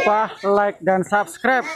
Lupa like dan subscribe.